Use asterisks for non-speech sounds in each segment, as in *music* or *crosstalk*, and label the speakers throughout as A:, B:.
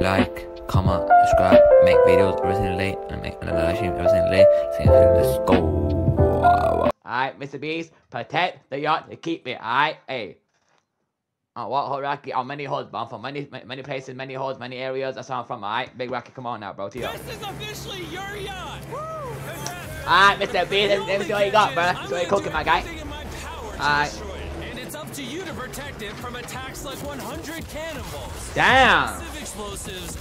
A: like, comment, subscribe, make videos every single day, and make another live stream every single day. So let's go.
B: Alright, Mr. Beast, protect the yacht to keep it, alright? Hey. Oh, what hole Raky? Oh, many holes, but I'm from many, many places, many holes, many areas. That's where I'm from, alright? Big Raky, come on now, bro. Tee.
C: This is officially your yacht.
B: Alright, Mr. Beast, let, let me see what you got, bro. See what you cooking, my guy. Alright.
C: And it's up to you to protect it from attacks like 100 cannonballs.
B: Damn.
C: Explosives.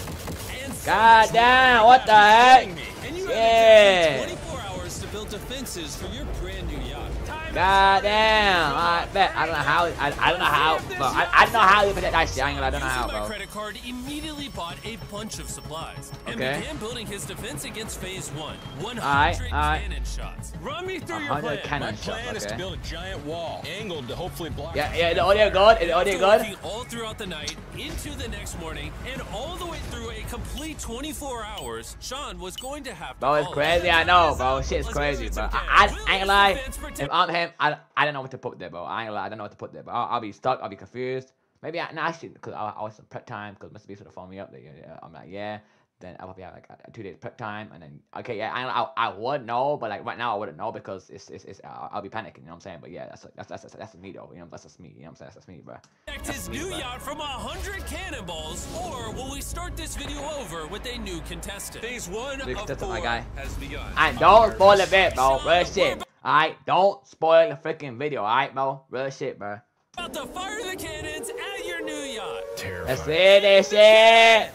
C: And
B: God damn, what the heck?
C: And you
B: Yeah.
C: have 24 hours to build defenses for your brand new yacht.
B: God damn. I bet. I don't know how. I, I don't know how. Bro, I, I don't know how you protect that shit. I, I don't know how, bro.
C: credit card immediately bought a bunch of supplies and
B: Okay.
C: began building his defense against phase one. 100
B: Alright, alright.
C: cannon shots.
D: Run me through your plan.
B: cannon
D: My
B: shots,
D: plan is to build a giant wall, angled to hopefully block.
B: Yeah, yeah, the audio good? Is the audio good?
C: all throughout the night, into the next morning, and all the way through a complete 24 hours, Sean was going to have to
B: Bro, it's crazy. I know, bro. Shit's crazy,
C: get
B: bro. I, I, ain't lie.
C: the defense protect-
B: If I'm him, I, I don't know what to put there, bro. I ain't lie. I don't know what to put there, bro. I'll, I'll be stuck. I'll be confused. Maybe I, nah, I should, because I, I was some prep time, because Mr. Beast would have phoned me up. Like, yeah, yeah. I'm like, yeah. Then I'll probably have like a, two days prep time, and then okay, yeah, I, I, I would know, but like right now I wouldn't know because it's it's, it's I'll, I'll be panicking, you know what I'm saying? But yeah, that's that's that's that's, that's me though, you know, that's just me, you know what I'm saying? That's just me, bro.
C: protect his
B: me,
C: new
B: bro.
C: yacht from a hundred cannonballs, or will we start this video over with a new contestant?
D: Phase one
B: Big
D: of
B: to
D: four
B: my guy.
D: has begun.
B: And don't spoil the bit, bro. Real shit. Alright, don't spoil the freaking video, alright, bro? Real shit, bro.
C: About to fire the cannons at your new yacht.
B: Let's see this shit.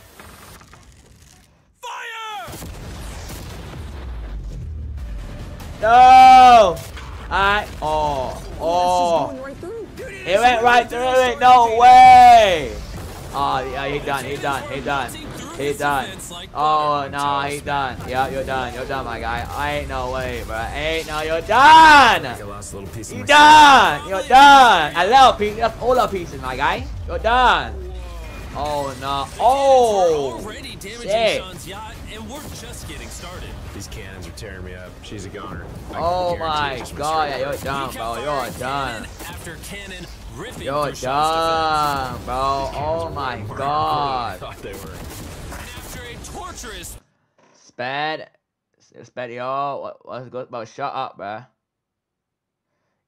C: Fire!
B: No! Alright. Oh. Oh. He went oh. right through it. No way. Oh, yeah, he done. He done. He done. Oh, he done. Oh, no, he done. Yeah, you're done. You're done, my guy. I ain't no way, bro. Ain't no, you're done.
E: lost a little piece of
B: You're done. You're done. A little piece. That's all the pieces, my guy. You're done. Oh, no. Oh.
C: Already damaging
B: shit.
C: Yacht, and we're just getting started.
E: These cannons are tearing me up. She's a goner.
B: Oh my
E: it just went
B: god, yeah, you're done,
C: We
B: bro. You're done.
C: After cannon ripping
B: You're
C: through Sean's
B: done, bro. Oh my god.
C: I god. Torturous
B: Spad. Spad, yo. What, what's good, bro? Shut up, bro.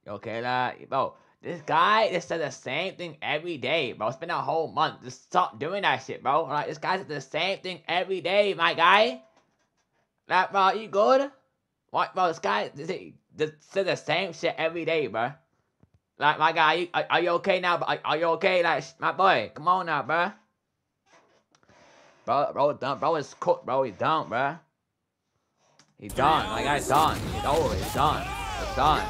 B: You okay, lad? Bro, this guy just said the same thing every day, bro. It's been a whole month. Just stop doing that shit, bro. Like, this guy said the same thing every day, my guy. Like, bro, you good? What, bro? This guy just, said the same shit every day, bro. Like, my guy, you, are, are you okay now? Are, are you okay? Like, my boy, come on now, bro. Bro, bro, done. Bro is cooked, bro. He's done, bro. He's done. My guy's done. He's over. He's done. It's done.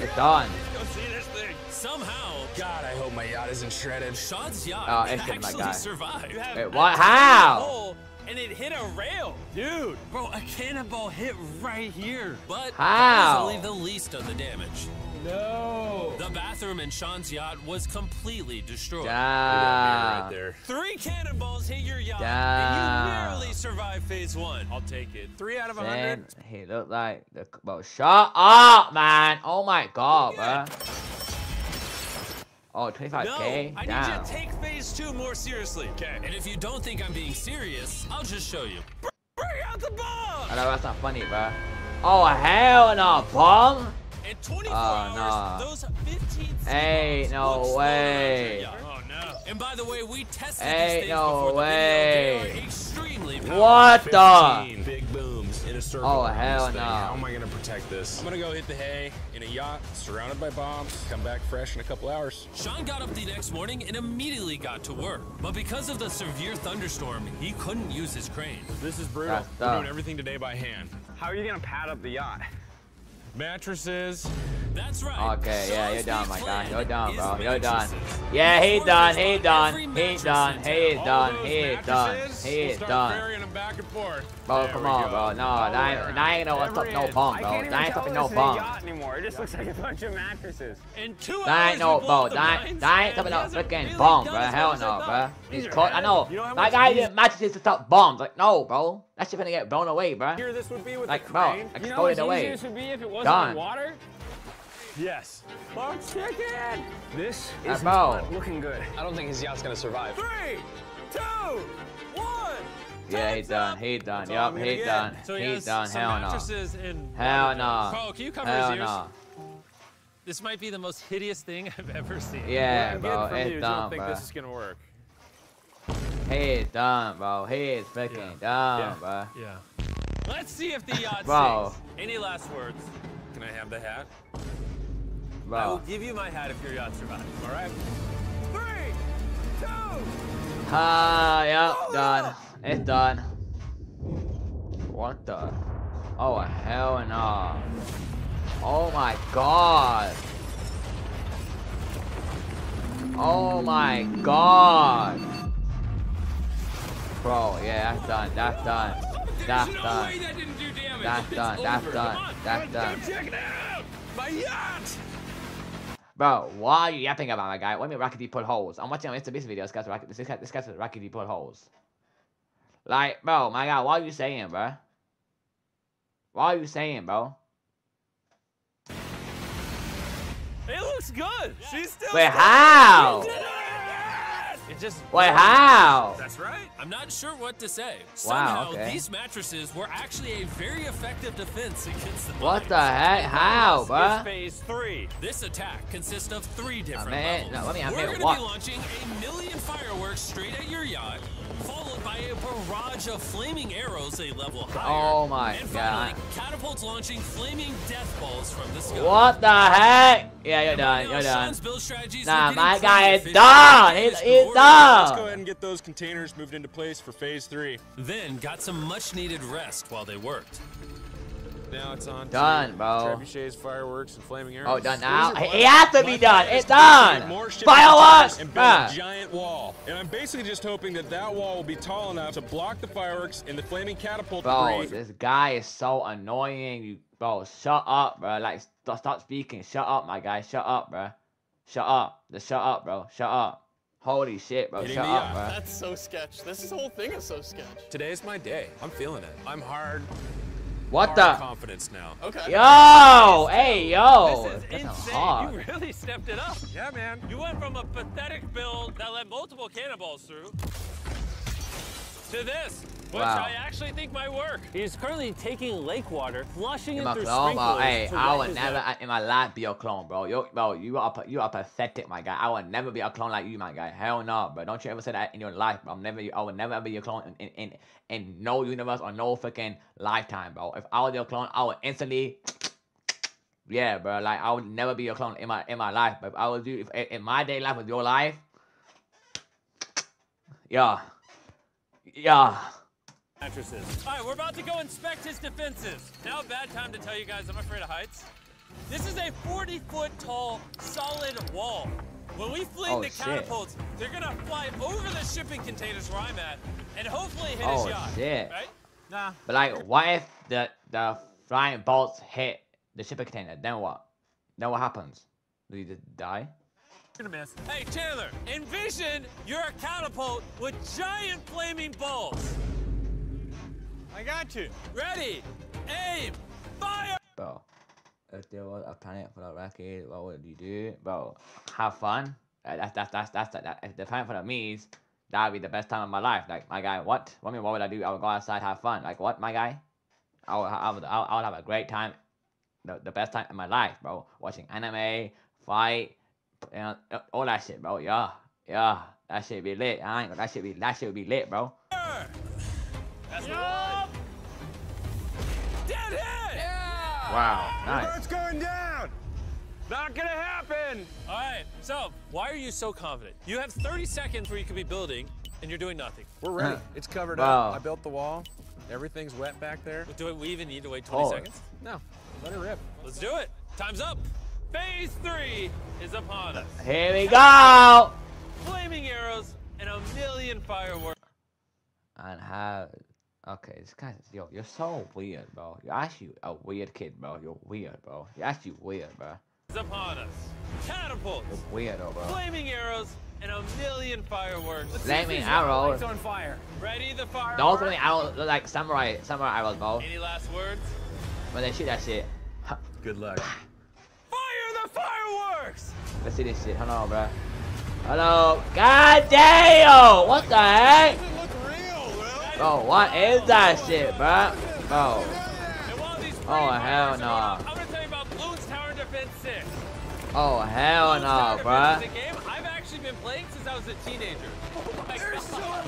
B: It's done.
D: Go see this thing.
C: somehow
E: God, I hope my yacht isn't shredded.
C: Sean's yacht
B: Oh, it's *laughs* in my
C: actually
B: guy.
C: survived.
B: Wait, what? How?
C: And it hit a rail.
D: Dude,
C: Bro, a cannonball hit right here. But
B: How?
C: that was only the least of the damage.
D: No.
C: The bathroom in Sean's yacht was completely destroyed.
E: Right there.
C: Three cannonballs hit your yacht,
B: Damn.
C: and you barely survived phase one.
D: I'll take it. Three out of a
B: Damn,
D: hundred.
B: he looked like the bro. Shut up, man. Oh my god, bro. Oh, 25k.
C: No, I need you to take phase two more seriously.
D: Okay.
C: And if you don't think I'm being serious, I'll just show you. Bring out the bomb!
B: I know that's not funny, bro. Oh hell no, bomb.
C: In 24
B: Oh,
C: hours,
B: no.
C: those 15
B: Ain't no way.
C: around.
D: Oh no.
C: And by the way, we tested
B: Ain't
C: these things
B: no
C: before the
B: way.
C: video. They are extremely.
B: What the?
E: big booms in a circle.
B: Oh, hell
E: this thing.
B: no.
E: How am I gonna protect this?
D: I'm gonna go hit the hay in a yacht, surrounded by bombs. Come back fresh in a couple hours.
C: Sean got up the next morning and immediately got to work. But because of the severe thunderstorm, he couldn't use his crane.
D: This is brutal. We're doing everything today by hand.
F: How are you gonna pad up the yacht?
D: Mattresses.
C: That's right.
B: Okay, yeah, you're done, my guy. You're done, bro. You're done. Yeah, he done.
C: this
B: He done.
C: every
B: He done.
C: in
B: He done.
D: All
B: He done.
D: mattresses,
B: He done.
D: ferrying them back and forth.
B: Bro,
D: There
B: come on,
D: go.
B: bro. No,
D: All
B: that ain't, that ain't no what's no
D: inch.
B: bomb, bro.
F: can't
B: That ain't
F: tell
B: no
F: is a
B: bomb.
F: yacht anymore. It just looks like a bunch of mattresses.
B: That ain't
C: hours,
B: no,
C: we
B: bro. That, ain't
C: and
B: no freaking bomb, bro. Hell
C: much as I
B: no, bro. He's caught. I know.
F: heavy. You know how
B: My guy didn't mattresses to stop bombs. Like, no, bro. That shit finna get blown away, bro.
F: Here this would be with
B: Like,
F: the
B: bro,
F: crane. You know
B: exploded away.
F: easier this would be if it wasn't
B: Done.
F: water?
D: Yes.
F: Box chicken! This is
B: bro.
F: not looking good.
G: I don't think his yacht's gonna survive.
F: Three, two, one!
B: Yeah, he
C: Time's
B: done.
C: up.
B: He done.
E: That's all
B: Yup,
E: I'm
B: he
E: get.
B: done.
C: So he
B: He done.
C: some
B: Hell no.
C: mattresses.
B: Hell no.
C: Carl, can you cover
B: Hell
C: his ears?
B: no.
C: This might be the most hideous thing I've ever seen.
B: Yeah,
E: I'm
B: bro.
E: getting from you
B: It's
E: is you
B: done,
E: don't think
B: bro.
E: this is gonna work.
B: He is done, bro. He's is freaking done,
C: Yeah.
B: bro.
C: Yeah. Let's see if the yacht
B: Bro.
C: sings. Any last words?
E: Can I have the hat?
C: I will give you my hat if your yacht survives. All right. Three, two.
B: Ah, yep, done. It's done. What the? Oh, hell no. Oh my god. Oh my god. Bro, yeah, that's done. That's done. That's
E: no
B: done.
E: that didn't do damage.
B: That's done. That's done. That's done.
E: Check it out. My yacht.
B: Bro, why are you yapping about my guy? What do you mean Rackety pull holes? I'm watching Mr. Beast videos. This guy's racket. This guy, this guy's Rackety pull holes. Like, bro, my guy, what are you saying, bro? What are you saying, bro?
C: It looks good. She's still.
B: Wait, how?
C: It just.
B: Wait, how?
C: That's right. I'm not sure what to say.
B: Wow,
C: Somehow,
B: okay.
C: these mattresses were actually a very effective defense against the
B: What
C: mines.
B: the heck? How,
C: This
B: bro?
C: phase three. This attack consists of three different
B: man,
C: levels.
B: no, let me- I
C: We're going to
B: what?
C: be launching a million fireworks straight at your yacht, followed by a barrage of flaming arrows a level higher.
B: Oh my
C: and
B: God.
C: catapults launching flaming death balls from the sky.
B: What the heck? Yeah, you're
C: And
B: done.
C: right
B: You're done.
C: Sean's build strategies
B: Nah, my guy is done. He's,
C: Just
B: he's
C: order-
E: Let's go ahead and get those containers moved into place for phase three.
C: Then got some much needed rest while they worked.
E: Now it's on. to
B: Done, bro.
E: Trebuchets, fireworks, and flaming arrows.
B: Oh, done now?
E: are
B: He
E: what-
B: he has to
E: My
B: be done. It's done.
E: more shipping
B: Fireworks,
E: containers And build
B: bruh.
E: a ah. giant wall. And I'm basically just hoping that that wall will be tall enough to block the fireworks and the flaming catapult
B: Bro,
E: debris.
B: this guy is so annoying. You, bro, shut up, bro. Like, st- stop speaking. Shut up, my guy. Shut up, bro. Shut up. Just shut up, bro. Shut up. Holy shit, bro.
E: Hitting
B: Shut up,
E: yacht.
B: bro.
G: That's so sketch. This whole thing is so sketch.
E: Today's my day. I'm feeling it. I'm hard.
B: What the?
E: confidence now.
G: Okay.
B: Yo! Hey, yo!
C: This is
B: That's
C: insane. You really stepped it up.
E: Yeah, man.
C: You went from a pathetic build that let multiple cannonballs through to this, which
B: Wow.
C: I actually think might work. He's currently taking lake water, flushing
B: In
C: it
B: my
C: through
B: clone, bro. Hey,
C: to
B: I
C: wet
B: would never
C: yacht.
B: in my life be a clone, bro. You, bro, you are you are pathetic, my guy. I would never be a clone like you, my guy. Hell no, bro. Don't you ever say that in your life, bro. I'm never. I would never ever be a clone in, in, in, in no universe or no freaking lifetime, bro. If I was your clone, I would instantly. Yeah, bro. Like I would never be a clone in my in my life. But if I was you, if in my day life was your life, yeah, yeah.
C: Mattresses. All right, we're about to go inspect his defenses. Now, a bad time to tell you guys I'm afraid of heights. This is a 40 foot tall solid wall. When we fling
B: Oh,
C: the
B: shit.
C: catapults, they're gonna fly over the shipping containers where I'm at and hopefully hit
B: Oh,
C: his yacht.
B: shit.
C: Right? Nah.
B: But like, what if the the flying bolts hit the shipping container? Then what? Then what happens? Do you just die?
C: You're gonna miss. Hey, Chandler, envision you're a catapult with giant flaming balls.
G: I got you.
C: Ready, aim, fire!
B: Bro, if there was a planet full of rockets, what would you do? Bro, have fun. That's that's that's that's that. If the planet full of me's, that would be the best time of my life. Like my guy, what? What I mean, what would I do? I would go outside, have fun. Like what, my guy? I would, I would, I would have a great time. The, the best time in my life, bro. Watching anime, fight, you know, all that shit, bro. Yeah, yeah. That shit be lit. I ain't. That shit be. That shit be lit, bro.
C: That's the
B: Wow, nice.
E: It's going down.
F: Not gonna happen.
C: All right, so why are you so confident? You have 30 seconds where you could be building, and you're doing nothing.
E: We're ready. It's covered
B: Wow.
E: up. I built the wall. Everything's wet back there.
C: But do we even need to wait 20
B: Oh.
C: seconds?
E: No, let it rip.
C: Let's do it. Time's up. Phase three is upon us.
B: Here we go.
C: Flaming arrows and a million fireworks.
B: and have okay this guy yo you're so weird bro you're actually a weird kid bro you're weird bro you're actually weird bro
C: is upon us. Catapults,
B: you're weirdo bro
C: flaming arrows, and a million fireworks.
B: flaming arrows
F: on fire.
C: Ready the fire.
B: those flaming arrows look like samurai samurai arrows bro
C: Any last words?
B: when they shoot that shit
E: Good luck.
C: Fire the fireworks!
B: let's see this shit hold on bro hello god damn what the heck
G: Doesn't look real, bro.
B: What is that shit, bro? Bro. Oh, hell no.
C: on, I'm gonna tell you about Bloons Tower Defense 6.
B: Oh, hell no,
C: Tower
B: bro.
C: Defense game I've actually been playing since I was a teenager. Oh my God.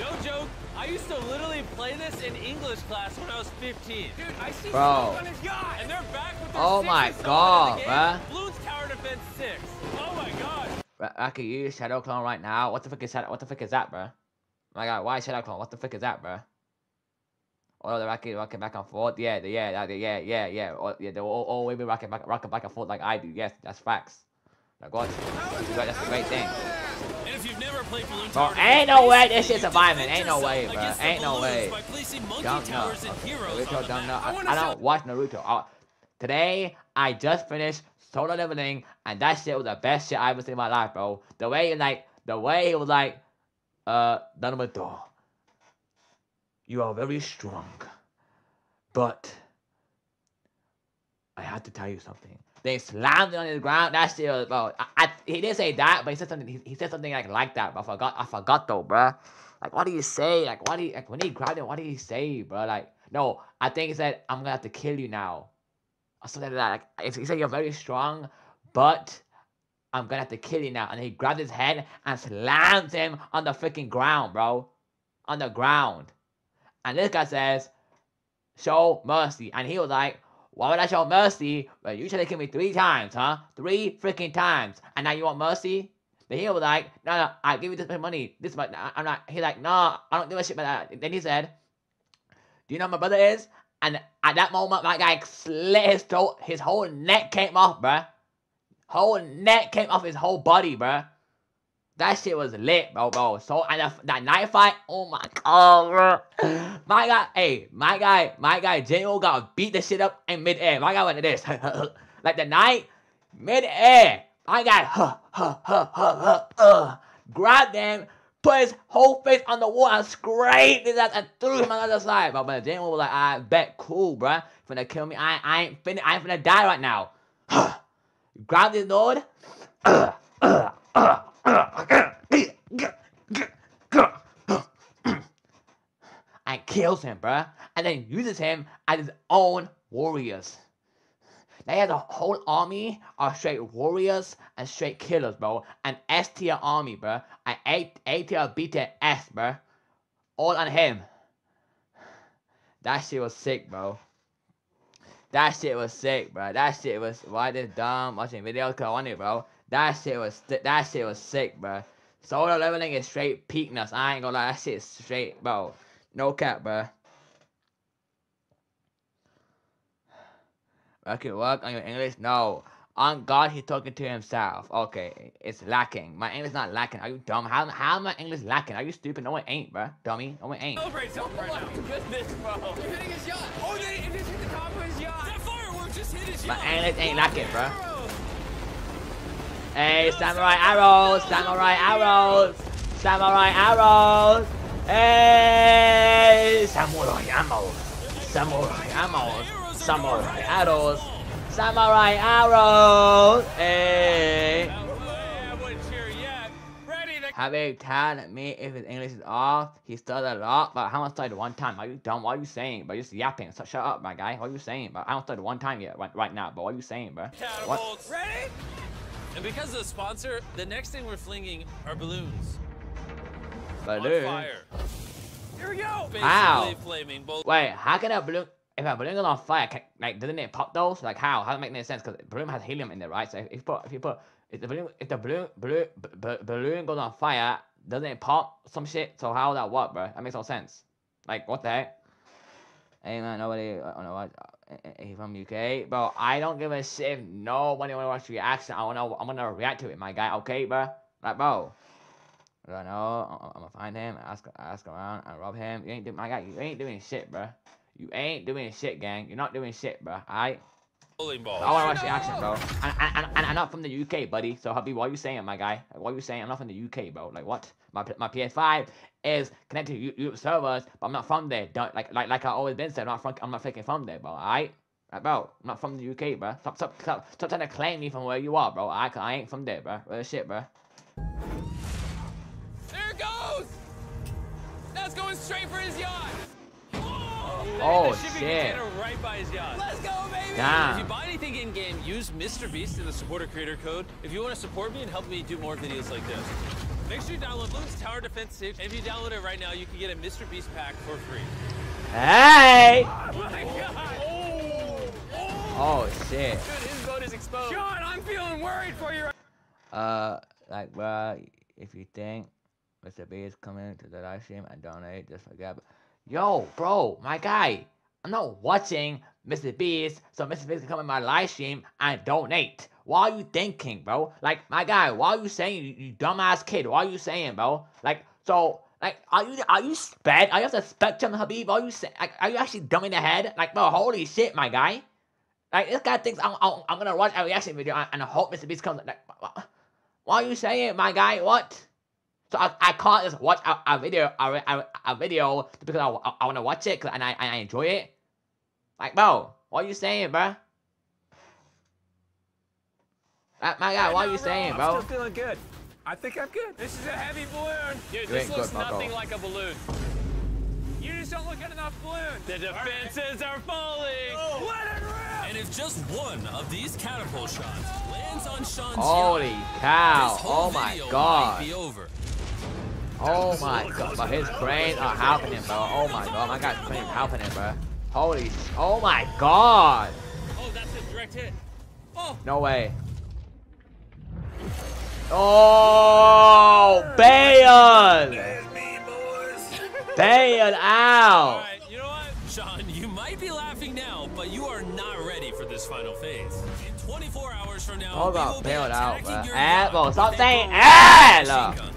C: No joke. I used to literally play this in English class when I was 15. Dude, I see
B: Bro.
C: on his yacht. And they're back with their
B: Oh my God, bruh.
C: Bloons Tower Defense 6. Oh my god.
B: Bro, I could use Shadow Clone right now. What the fuck is Shadow? What the fuck is that, bro? My God, why Shadow Clone? What the fuck is that, bro? Oh, the rocket rocking back and forth. Yeah, the, yeah, yeah, yeah, yeah. Oh, yeah, they'll all, all be rocking back, rocking back and forth like I do. Yes, that's facts. Like what? That's a great thing.
C: And if you've never played Bloons
B: Bro, ain't no way this shit's surviving. Ain't no way, bro. Ain't no way.
C: By placing monkey
B: Don't know.
C: towers and heroes
B: Naruto,
C: on the
B: don't know.
C: map.
B: I, I don't watch Naruto. Uh, today, I just finished solo leveling, and that shit was the best shit I ever seen in my life, bro. The way, like, the way it was like, uh, Danamato, you are very strong, but I have to tell you something. They slammed it on the ground. That's it, bro. I, I, he didn't say that, but he said something. He, he said something like like that. But I forgot. I forgot though, bro. Like, what do you say? Like, what do you like when he grabbed him? What did he say, bro? Like, no, I think he said, "I'm gonna have to kill you now," or something like that. Like, he said, "You're very strong, but I'm gonna have to kill you now." And he grabbed his head and slammed him on the freaking ground, bro, on the ground. And this guy says, "Show mercy," and he was like. Why would I show mercy? Well, you should have killed me three times, huh? Three freaking times. And now you want mercy? Then he was like, no, no, I give you this much money. This much. I'm not. He's like, no, I don't give a shit about that. Then he said, do you know my brother is? And at that moment, my guy slit his throat. His whole neck came off, bruh. Whole neck came off his whole body, bruh. That shit was lit, bro, bro. So, and the, that knife fight, oh my god, bro. My guy, hey, my guy, my guy, J.O. got beat the shit up in midair. My guy went to this. *laughs* like the night, midair. My guy, *laughs* huh, huh, huh, huh, huh, uh, grabbed him, put his whole face on the wall and scraped his ass and threw him on the other side. But, J.O. was like, I bet, cool, bruh. Finna kill me. I, I ain't finna, I ain't finna die right now. *sighs* his lord. and kills him, bruh. And then uses him as his own warriors. They have a whole army of straight warriors and straight killers, bro. An S tier army, bro. An A, A tier, B tier, S, bruh. All on him. That shit was sick, bro. That shit was sick, bro. That shit was why this dumb watching videos cause I want it, bro. That shit was that shit was sick, bro. Solo leveling is straight peakness. I ain't gonna lie, that shit is straight, bro. No cap, bro. Okay, work on your English? No. On God, he's talking to himself. Okay, it's lacking. My English not lacking. Are you dumb? How how am my English lacking? Are you stupid? No, it ain't, bro. Dummy. No, it ain't.
C: Celebrate something right now.
F: Goodness, bro. They're hitting his yacht. Oh, they
B: My. English ain't lacking, bro. Hey, samurai arrows, samurai arrows, samurai arrows. Hey, samurai arrows, samurai arrows, samurai arrows, samurai arrows. Hey.
C: Ready to
B: Having told me if his English is off, he stuttered a lot, but I haven't stuttered one time. Are you dumb? What are you saying? But just yapping. So shut up, my guy. What are you saying? But I haven't stuttered one time yet, right, right now. But what are you saying, bro? What?
C: catapults. Ready? And because of the sponsor, the next thing we're flinging are balloons on
B: Balloon.
C: fire. Here we go. Basically
B: How?
C: flaming both.
B: Wait, how can a balloon? If a balloon is on fire, can, like doesn't it pop those? Like how? How does it make any sense? Because balloon has helium in there, right? So if, if you put if you put if the balloon if the balloon balloon balloon goes on fire, doesn't it pop some shit? So how that work, bro? That makes no sense. Like what the heck? Hey man, nobody. I don't know what. uh, He's from UK, bro. I don't give a shit if nobody wanna watch reaction. I wanna I'm gonna react to it, my guy. Okay, bro. Like, bro. I don't know. I'm, gonna find him, ask ask around, and rob him. You ain't doing my guy. You ain't doing shit, bro. You ain't doing shit, gang. You're not doing shit, bro. Alright.
C: Bowling balls.
B: Oh, I wanna watch the action, bro. And, and, and, and I'm not from the UK, buddy. So Hubby, what are you saying, my guy? Like, are you saying? I'm not from the UK, bro. Like what? My my PS5 is connected to Eu- Europe servers, but I'm not from there. Don't like like like I always been said. I'm not from I'm not freaking from there, bro. Alright. Like, bro, I'm not from the UK, bro. Stop, stop, stop, stop trying to claim me from where you are, bro. I, I ain't from there, bro. Real shit, bro.
C: There it goes. That's going
F: straight for his yacht.
B: Oh,
C: the shipping
B: shit.
C: container right by his yacht.
F: Let's go, baby.
C: If you buy anything in game, use Mr. Beast in the supporter creator code. If you want to support me and help me do more videos like this, make sure you download Bloons Tower Defense Stage. If you download it right now, you can get a Mr. Beast pack for free.
B: Hey! *laughs*
C: Oh my god!
B: Oh shit.
F: Dude, his boat is exposed.
C: John, I'm feeling worried for you.
B: Uh, like, bruh, if you think Mr. B is coming to the live stream and donate, just forget. Yo, bro, my guy, I'm not watching Mr. Beast, so Mr. Beast can come in my live stream and donate. Why are you thinking, bro? Like, my guy, why are you saying, you, you dumbass kid? Why are you saying, bro? Like, so, like, are you are you sped? Are you the spectrum, Habib? Are you like, are you actually dumb in the head? Like, bro, holy shit, my guy. Like, this guy thinks I'm, I'm, I'm gonna watch a reaction video and, I hope Mr. Beast comes. Like, why are you saying, my guy? What? So I, I can't just watch a, a video a, a, a video because I, I, I want to watch it 'cause- and I, I enjoy it. Like, bro, what are you saying, bro? Like, my guy, what are you saying, bro?
C: I'm still feeling good. I think I'm good. This is a heavy balloon. Dude, this looks
B: good, Bucko.
C: nothing like a balloon.
F: You just don't look at enough balloons.
C: The defenses are falling. Oh.
F: Let it rip.
C: And if just one of these catapult shots lands on Sean's
B: Holy
C: yacht,
B: cow!
C: this oh whole
B: Oh my
C: video
B: god!
C: might be over.
B: Oh my god! But his brains are helping him, bro. Oh my god! My guy's brains helping him, bro. Holy! Oh my god!
C: Oh, that's a direct hit. Oh,
B: No way. Oh, Bayon! Bayon out!
C: right. You know what, Sean? You might be laughing now, but you are not ready for this final phase. In 24 hours from now,
B: Hold on, bail out,
C: attacking
B: bruh.
C: your yacht
B: bro,
C: with
B: stop saying
C: barrage
B: eh,
C: of
B: look.
C: machine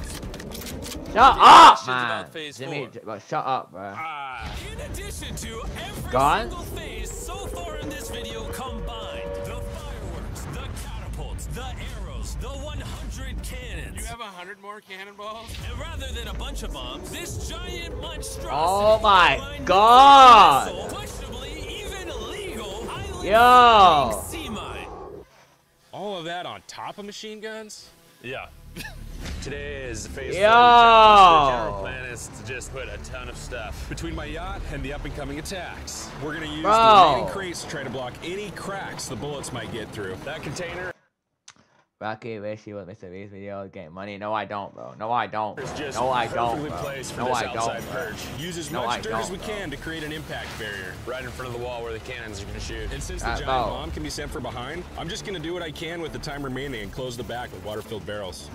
C: guns.
B: Shut up, man. Jimmy,
C: four?
B: shut up, bro. Ah.
C: In addition to every
B: Gone?
C: single phase so far in this video combined, the fireworks, the catapults, the arrows, the 100 cannons.
G: You have hundred more cannonballs?
C: and rather than a bunch of bombs, this giant monstrosity
B: Oh my God.
C: missile, questionably even illegal,
B: Yo.
C: sea mine.
E: All of that on top of machine guns?
D: Yeah. *laughs* Today is phase
B: Yo.
D: the. The plan is to just put a ton of stuff.
E: Between my yacht and the up-and-coming attacks, we're gonna use
B: Bro.
E: the remaining crates to try to block any cracks the bullets might get through.
D: That container
B: Raky wish you with Mr. V's video getting money. No, I don't, bro. No, I don't. Bro.
D: just
B: No, I don't, bro. No, I don't, bro.
E: Use as
B: No, I
E: much dirt as we
B: bro.
E: can to create an impact barrier.
D: right in front of the wall where the cannons are gonna shoot.
E: And since the
B: Uh,
E: giant
B: bro.
E: bomb can be sent from behind, I'm just gonna do what I can with the time remaining and close the back with water-filled barrels.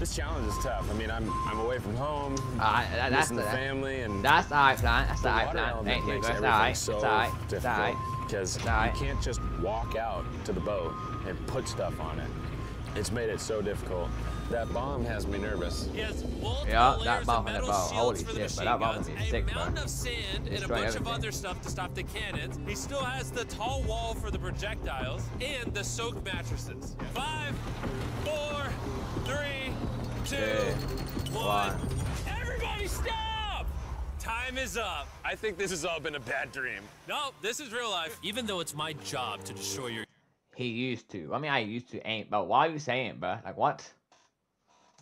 D: This challenge is tough. I mean, I'm I'm away from home,
B: Uh, that, that's the,
D: family, and
B: that's the alright plan. That's the
D: water
B: plan. Thank you. That's
D: everything
B: alright.
D: so.
B: It's
D: difficult
B: alright.
D: Because
B: It's
D: you can't just walk out to the boat and put stuff on it. It's made it so difficult. That bomb has me nervous.
C: He has multiple
B: Yeah, that
C: layers
B: bomb
C: of
B: on the
C: metal
B: bow.
C: shields
B: Holy
C: for the
B: shit,
C: machine
B: but that bomb
C: guns,
B: would be
C: a
B: sick, bro.
C: mountain of sand, and a
B: Destroy
C: bunch
B: everything.
C: of other stuff to stop the cannons. He still has the tall wall for the projectiles and the soaked mattresses. Five, four, three, two,
B: Two,
C: one.
B: one.
C: Everybody stop! Time is up.
D: I think this has all been a bad dream.
C: No, this is real life. Even though it's my job to destroy your
B: He used to. I mean, I used to ain't, but why are you saying, bro? Like, what?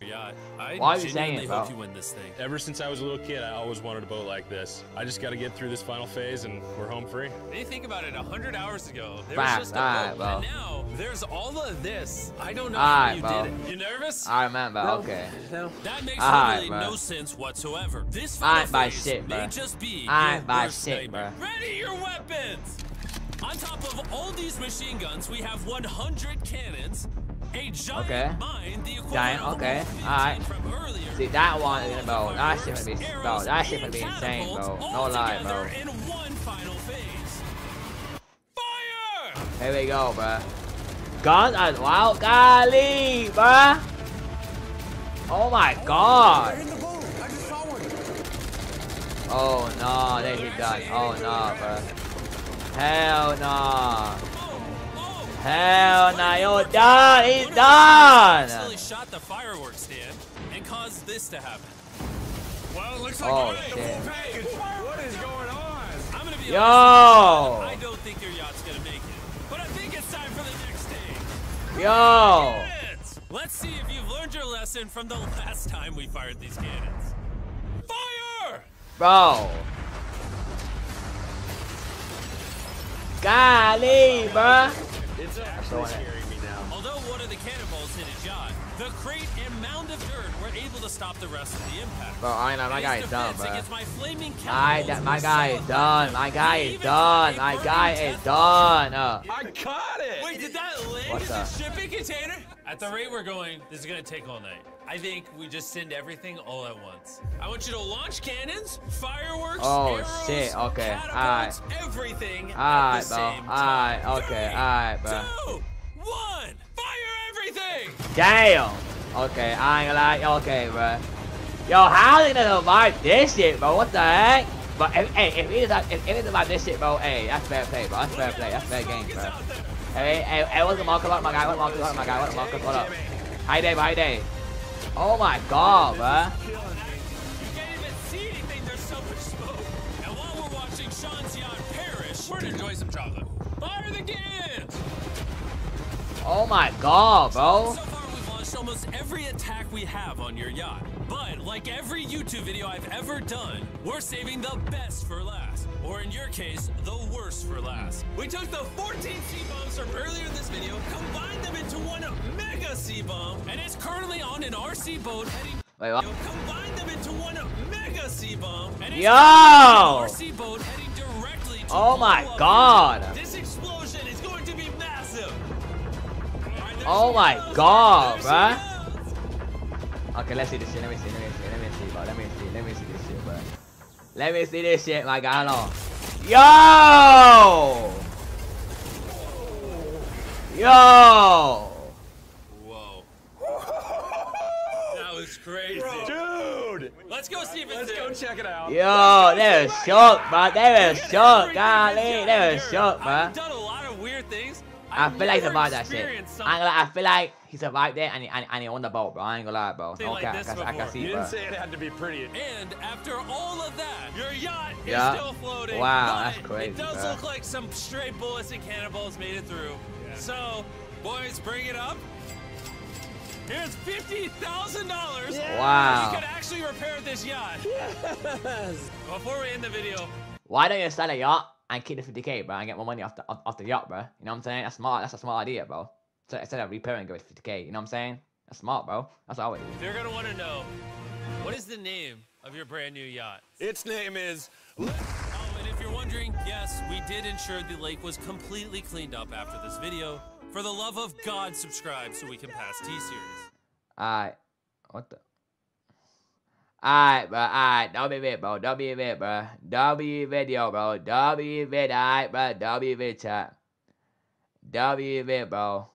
C: Yacht, I
B: Why you
C: genuinely
B: saying,
C: hope
B: bro?
C: you win this thing.
E: Ever since I was a little kid, I always wanted a boat like this. I just gotta get through this final phase and we're home free.
C: When you think about it, 100 hours ago, there
B: Facts,
C: was just a
B: alright,
C: boat,
B: bro.
C: and now there's all of this. I don't know
B: Alright,
C: how you
B: bro.
C: did it. You nervous?
B: I remember. Okay.
C: That makes
B: Alright,
C: literally
B: bro.
C: no sense whatsoever. This final
B: ain't
C: phase
B: shit,
C: may
B: bro.
C: just be
B: I
C: your
B: ain't buy
C: worst
B: shit,
C: nightmare. Ready your weapons! On top of all these machine guns, we have 100 cannons, a
B: Okay. Giant, okay, alright. See, that one is gonna, bro. Oh, that shit gonna be, bro. That shit gonna be insane, bro. No lie, bro. Here we go, bro. Guns and well, golly, bro. Oh my god. Oh no, they hit done. Oh no, bro. Hell no. Hell no, you're done. He's done.
C: Accidentally shot the fireworks stand and caused this to happen.
G: Well, it looks
B: Oh,
G: like
B: shit.
G: package. What is going on?
C: I'm gonna be
B: Yo.
C: honest. I don't think your yacht's gonna make it, but I think it's time for the next stage.
B: Yo.
C: Cannons! Let's see if you've learned your lesson from the last time we fired these cannons. Fire!
B: Bro. Golly, bro.
D: It's actually scaring me now.
C: Although one of the cannonballs hit his yacht, the crate and mound of dirt were able to stop the rest of the impact.
B: Bro, I know my
C: In
B: guy is done, bro.
C: against my flaming
B: My, that, my guy is done. My guy is done. My guy is done. Uh,
D: I caught it.
C: Wait, did that land
B: What
C: in
B: the-
C: the shipping container? At the rate we're going, this is gonna take all night. I think we just send everything all at once. I want you to launch cannons, fireworks,
B: Oh,
C: arrows,
B: shit, okay,
C: catapults, everything at the
B: bro.
C: same
B: Alright,
C: time.
B: okay,
C: Three,
B: alright, bro.
C: Two, one, fire everything!
B: Damn. Okay, I ain't gonna lie. Okay, bro. Yo, how they gonna survive this shit, bro? What the heck? But if, hey, if it is if it is about this shit, bro, hey, that's fair play, bro. That's fair play. That's fair game, bro. Hey, hey, hey, what's the marker like, my guy? What's the marker like, my guy? What's the marker? Hold up. Hi day, hi day. Oh my god, bro.
C: You can't even see anything, there's so much smoke. And while we're watching Sean's yacht perish, we're gonna enjoy some chocolate. Fire the cannons!
B: Oh my god, bro.
C: So far, we've launched almost every attack we have on your yacht. But like every YouTube video I've ever done, we're saving the best for last. Or in your case, the worst for last. We took the 14 C-bombs from earlier in this video, combined them into one mega C-bomb, and it's currently on an RC boat heading
B: Wait, what?
C: Combine them into one mega C-bomb. and it's
B: Yo!
C: an RC boat heading directly to
B: Oh my
C: up
B: God.
C: This explosion is going to be massive. There
B: Oh my
C: goes.
B: God, bruh. Okay, let's see this shit. Let me see. Let me see. Let me see, bro. Let me see. Let me see this shit, bro. Let me see this shit, my guy. Hold on. Yo! Yo!
C: That was crazy.
D: Dude,
C: Let's go see if it's
D: let's
C: there.
D: go check it out.
B: Yo, they was shook, bro. They was shook, golly. They was shook, bro.
C: I've done a lot of weird things.
B: I
C: I've
B: feel like he
C: never
B: survived that shit.
C: experienced
B: I, ain't gonna I feel like he survived it and he, and, and he won the boat, bro. I ain't gonna lie, bro.
C: Something like
B: I, can- I can
C: before.
B: see,
D: You
B: bro.
D: didn't say it had to be pretty.
C: And after all of that, your yacht
B: Yeah.
C: is still floating.
B: Wow,
C: but
B: that's crazy,
C: It does
B: bro.
C: look like some stray bullets and cannonballs made it through. So, boys, bring it up. Here's fifty thousand dollars.
B: Wow.
C: You could actually repair this yacht. Before we end the video,
B: Why don't you sell a yacht and keep the 50k, bro, and get more money off the off, off the yacht, bro? You know what I'm saying? That's smart. That's a smart idea, bro. So instead of repairing go with 50k, you know what I'm saying? That's smart, bro. That's what I would do.
C: if you're gonna want to know, what is the name of your brand new yacht?
D: Its name is.
C: Oh, and if you're wondering, yes, we did ensure the lake was completely cleaned up after this video. For the love of God, subscribe so we can pass T-Series.
B: Alright. What the? Alright, bro. Alright. Don't be vid, bro. Don't be vid, bro. Don't be video, bro. Don't be vid, alright, bro. Don't be vid, chat. Don't be vid, bro.